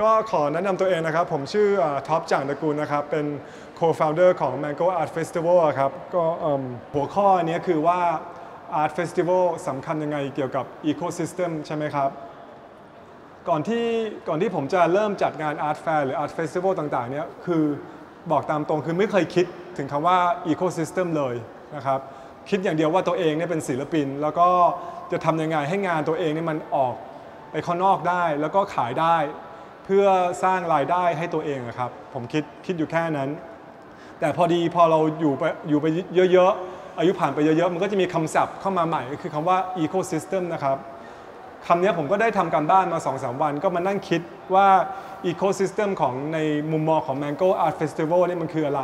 ก็ขอแนะนำตัวเองนะครับ ผมชื่อท็อปจ่างตระกูลนะครับ เป็น co-founder ของ Mango Art Festival ครับ ก็หัวข้ออันนี้คือว่า Art Festival สำคัญยังไงเกี่ยวกับ Ecosystem ใช่ไหมครับ ก่อนที่ก่อนที่ผมจะเริ่มจัดงาน Art Fair หรือ Art Festival ต่างๆเนี่ยคือบอกตามตรงคือไม่เคยคิดถึงคำว่า Ecosystem เลยนะครับ คิดอย่างเดียวว่าตัวเองเนี่ยเป็นศิลปิน แล้วก็จะทำยังไงให้งานตัวเองเนี่ยมันออกไปข้างนอกได้ แล้วก็ขายได้ เพื่อสร้างรายได้ให้ตัวเองอะครับ ผมคิดคิดอยู่แค่นั้น แต่พอดีพอเราอยู่ไปอยู่ไปเยอะๆ อายุผ่านไปเยอะๆ มันก็จะมีคำศัพท์เข้ามาใหม่ก็คือคำว่า ecosystem นะครับคำนี้ผมก็ได้ทำการบ้านมา 2-3 วัน ก็มานั่งคิดว่า ecosystem ของในมุมมองของ Mango Art Festival นี่มันคืออะไร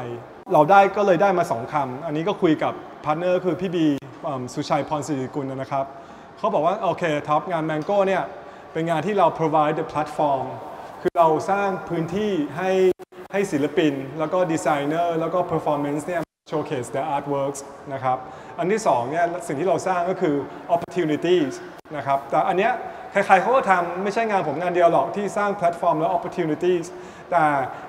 เราได้ก็เลยได้มา 2คำอันนี้ก็คุยกับพาร์ทเนอร์คือพี่บีสุชัยพรศิริกุลนะครับ เขาบอกว่า โอเคท็อปงาน Mango เนี่ยเป็นงานที่เรา provide the platform คือเราสร้างพื้นที่ให้ให้ศิลปิน แล้วก็ดีไซเนอร์แล้วก็ performance เนี่ย showcase their artworks นะครับ อันที่สองเนี่ยสิ่งที่เราสร้างก็คือ opportunities นะครับ แต่อันเนี้ยใครๆเขาก็ทำไม่ใช่งานผมงานเดียวหรอกที่สร้างแพลตฟอร์มและ opportunities แต่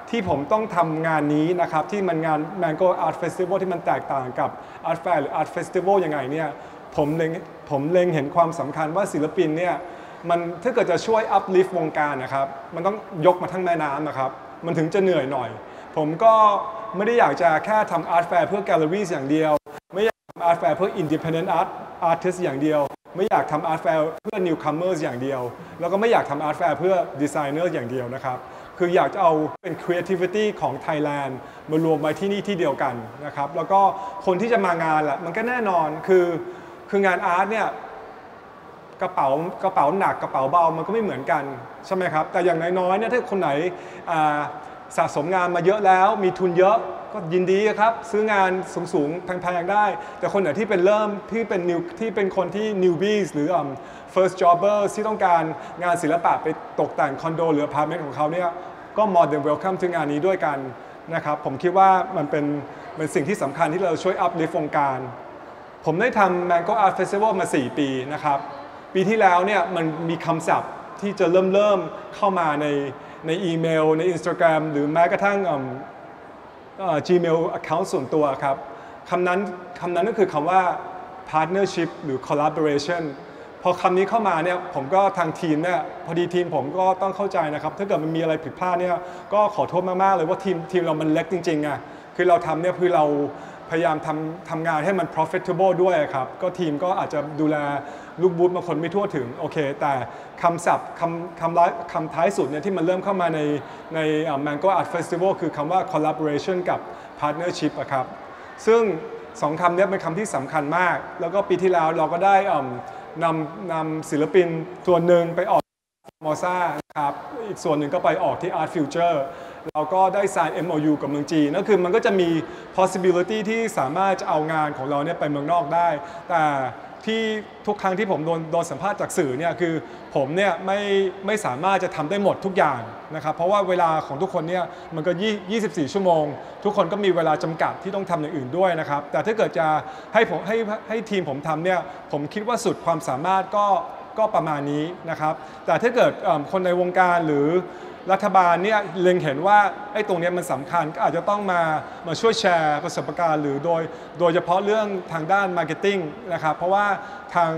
ที่ผมต้องทำงานนี้นะครับ ที่มันงาน Mango Art Festival ที่มันแตกต่างกับ Art Fair หรือ Art Festival ยังไงเนี่ยผมเล็งผมเล็งเห็นความสำคัญว่าศิลปินเนี่ย มันถ้าเกิดจะช่วย uplift วงการนะครับ มันต้องยกมาทั้งแม่น้ำนะครับ มันถึงจะเหนื่อยหน่อย ผมก็ไม่ได้อยากจะแค่ทำ Art Fair เพื่อ Galleries อย่างเดียว ไม่อยากทำ Art Fair เพื่อ Independent Art Artist อย่างเดียว ไม่อยากทำ Art Fair เพื่อ Newcomers อย่างเดียว แล้วก็ไม่อยากทำ Art Fair เพื่อ Designer อย่างเดียวนะครับ คืออยากจะเอาเป็น creativity ของ Thailand มารวมไว้ที่นี่ที่เดียวกันนะครับ แล้วก็คนที่จะมางานแหละมันก็แน่นอนคือคืองานอาร์ตเนี่ย กระเป๋ากระเป๋าหนักกระเป๋าเบามันก็ไม่เหมือนกันใช่ไหมครับแต่อย่างน้อยๆเนี่ยถ้าคนไหนสะสมงานมาเยอะแล้วมีทุนเยอะก็ยินดีครับซื้องานสูงๆแพงๆได้ แต่คนไหนที่เป็นเริ่มที่เป็น new ที่เป็นคนที่ newbies หรือ first jobbers ที่ต้องการงานศิลปะไปตกแต่งคอนโดหรืออพาร์ตเมนต์ของเขาเนี่ยก็ more than welcome ที่งานนี้ด้วยกันนะครับผมคิดว่ามันเป็นเป็นสิ่งที่สำคัญที่เราช่วย uplift วงการ ผมได้ทำ Mango Art Festival มา 4 ปีนะครับ ปีที่แล้วเนี่ยมันมีคำศัพท์ที่จะเริ่มเริ่มเข้ามาในในอีเมล ใน Instagram หรือแม้กระทั่งอืมเอ่อ Gmail account ส่วนตัวครับคำนั้นคำนั้นก็คือคำว่า partnership หรือ collaboration พอคำนี้เข้ามาเนี่ยผมก็ทางทีมเนี่ยพอดีทีมผมก็ต้องเข้าใจนะครับ ถ้าเกิดมันมีอะไรผิดพลาดเนี่ยก็ขอโทษมาก ๆ เลยว่าทีมทีมเรามันเล็กจริงๆอะคือเราทำเนี่ยคือเรา พยายามทำทำงานให้มัน profitable ด้วยครับ ก็ทีมก็อาจจะดูแลลูกบูธบางคนไม่ทั่วถึงโอเค แต่คำศัพท์คำคำร้ายคำท้ายสุดเนี่ยที่มันเริ่มเข้ามาในใน Mango Art Festival คือคำว่า collaboration กับ partnership อะครับ ซึ่งสองคำนี้เป็นคำที่สำคัญมาก แล้วก็ปีที่แล้วเราก็ได้นำนำศิลปินตัวหนึ่งไปออกมอซ่านะครับ อีกส่วนหนึ่งก็ไปออกที่ Art Future เราก็ได้ sign MOU กับเมืองจีนนั่นคือมันก็จะมี possibility ที่สามารถจะเอางานของเราเนี่ยไปเมืองนอกได้ แต่ที่ทุกครั้งที่ผมโดนโดนสัมภาษณ์จากสื่อเนี่ยคือผมเนี่ยไม่ไม่สามารถจะทำได้หมดทุกอย่างนะครับเพราะว่าเวลาของทุกคนเนี่ยมันก็ 24 ชั่วโมง ทุกคนก็มีเวลาจำกัดที่ต้องทำอย่างอื่นด้วยนะครับแต่ถ้าเกิดจะให้ผมให้ให้ทีมผมทำเนี่ยผมคิดว่าสุดความสามารถก็ก็ประมาณนี้นะครับแต่ถ้าเกิดคนในวงการหรือ รัฐบาลเนี่ยเล็งเห็นว่าไอ้ตรงนี้มันสำคัญก็อาจจะต้องมามาช่วยแชร์ประสบการณ์ หรือโดยโดยเฉพาะเรื่องทางด้าน marketing นะครับเพราะว่าทาง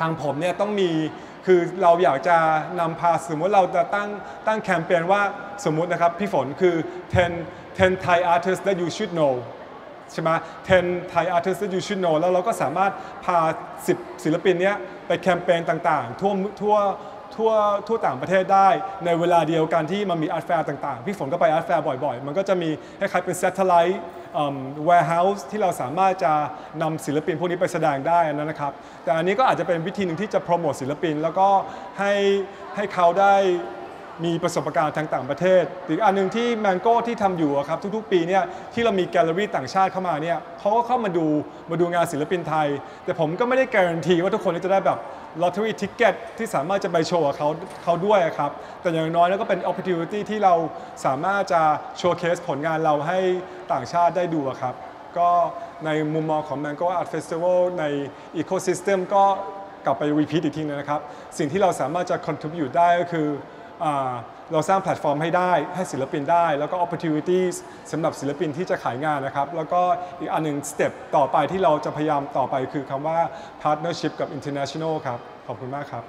ทางผมเนี่ยต้องมีคือเราอยากจะนำพาสมมติเราจะตั้งตั้งแคมเปญว่าสมมตินะครับพี่ฝนคือ 10 10 Thai artists that you should know ใช่ไหม10 Thai artists that you should know แล้วเราก็สามารถพา 10 ศิลปินเนี้ยไปแคมเปญต่างๆ ทั่วทั่ว ทั่วทั่วต่างประเทศได้ ในเวลาเดียวกันที่มันมี art fair ต่างๆ พี่ฝนก็ไป art fair บ่อยๆ มันก็จะมีคล้ายๆเป็น satellite เอ่อ warehouse ที่เราสามารถจะนำศิลปินพวกนี้ไปแสดงได้นะครับ แต่อันนี้ก็อาจจะเป็นวิธีหนึ่งที่จะโปรโมทศิลปิน แล้วก็ให้ให้เขาได้ มีประสบการณ์ทางต่างประเทศอีกอันหนึ่งที่ Mango ที่ทำอยู่ครับทุกๆ ปีเนี่ยที่เรามีแกลเลอรี่ต่างชาติเข้ามาเนี่ยเขาก็เข้ามาดูมาดูงานศิลปินไทย แต่ผมก็ไม่ได้การันตีว่าทุกคนจะได้แบบ lottery ticket ที่สามารถจะไปโชว์เขาเขาด้วยครับ แต่อย่างน้อยแล้วก็เป็น opportunity ที่เราสามารถจะ showcase ผลงานเราให้ต่างชาติได้ดูครับ ก็ในมุมมองของ Mango Art Festival ใน Ecosystem ก็กลับไป repeat อีกทีนึงนะครับ สิ่งที่เราสามารถจะ contribute ได้ก็คือ เราสร้างแพลตฟอร์มให้ได้ให้ศิลปินได้ แล้วก็ opportunities สำหรับศิลปินที่จะขายงานนะครับ แล้วก็อีกอันหนึ่งสเต็ปต่อไปที่เราจะพยายามต่อไปคือคำว่า partnership กับ international ครับ ขอบคุณมากครับ